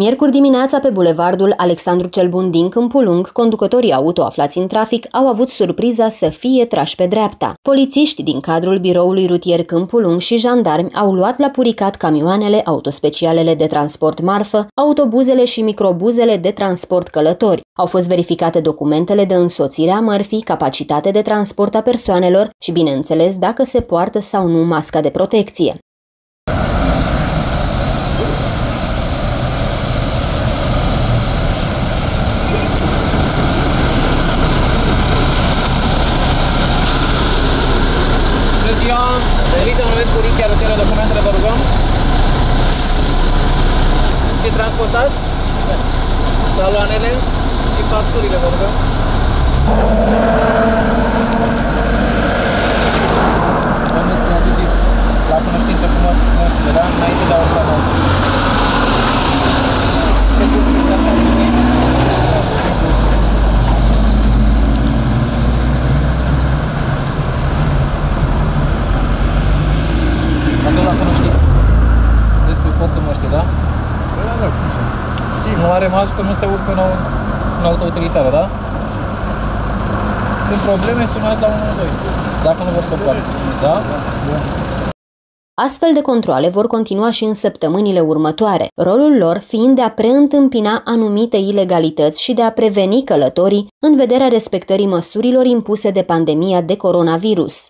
Miercuri dimineața pe bulevardul Alexandru cel Bun din Câmpulung, conducătorii auto aflați în trafic au avut surpriza să fie trași pe dreapta. Polițiști din cadrul biroului rutier Câmpulung și jandarmi au luat la puricat camioanele, autospecialele de transport marfă, autobuzele și microbuzele de transport călători. Au fost verificate documentele de însoțire a mărfii, capacitate de transport a persoanelor și, bineînțeles, dacă se poartă sau nu masca de protecție. Ziua! Eliza, numesc poliția rutieră, documentele vă rugăm. Ce transportați? Taloanele și facturile vă rugăm. Bănuiesc că ne aduceți la cunoștință cu noștrile, da? Înainte de a urca în auto. Ce duceți asta? Dacă la cunoștință. Despre portul măște, da? Da, da, cum să Știi, nu are marj că nu se urcă în, au- în auto utilitară, da? Sunt probleme, sunați la 112. Dacă nu vor să poată. Da? Astfel de controle vor continua și în săptămânile următoare, rolul lor fiind de a preîntâmpina anumite ilegalități și de a preveni călătorii în vederea respectării măsurilor impuse de pandemia de coronavirus.